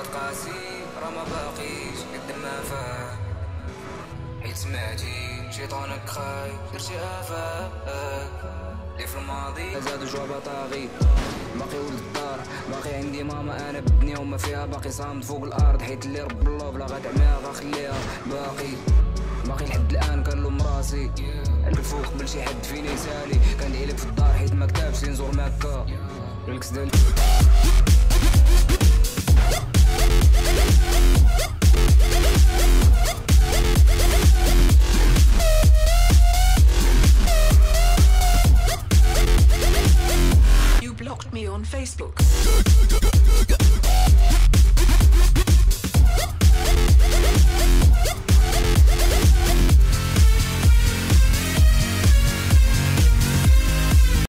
فات قاسي راه ما باقيش قد ما فات حيت سمعتي شيطانك خاي درتي افاك اللي في الماضي زادو جواب طاغي. باقي ولد الدار باقي عندي ماما أنا بنيه وما فيها. باقي صامد فوق الأرض حيت اللي رب الله بلا غتعميها غخليها باقي باقي لحد الآن كنلوم راسي. الفوق قبل شي حد فيني يسالي كندعي لك في الدار حيت ما كتبش نزور مكة ديال me on Facebook.